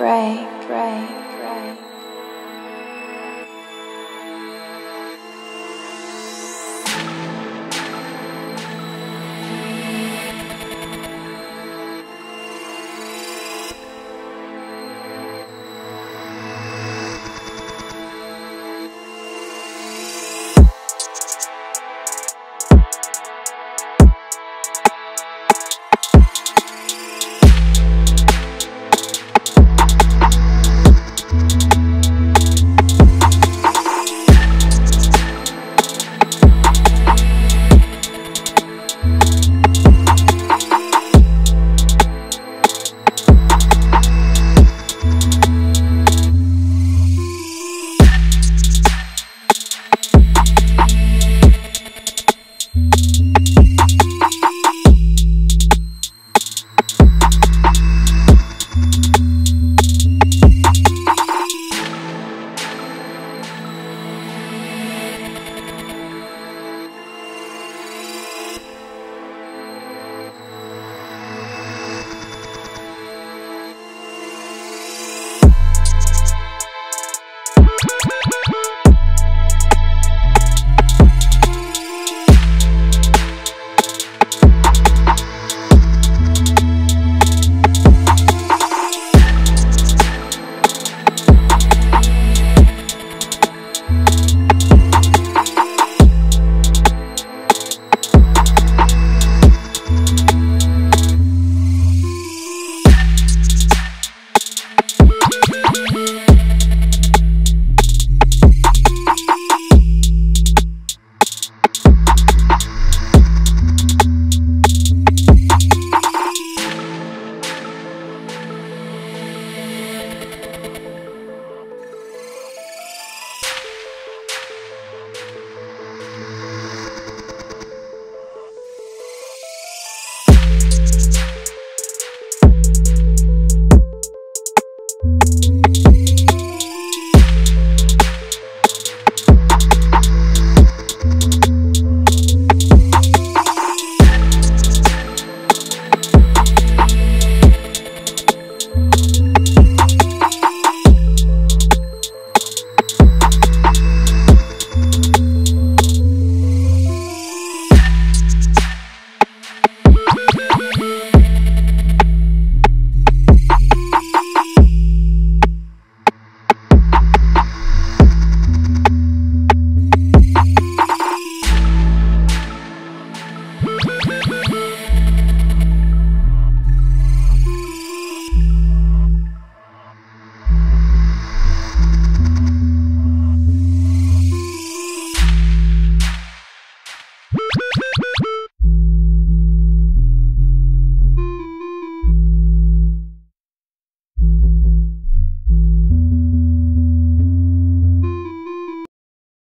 pray, pray, pray.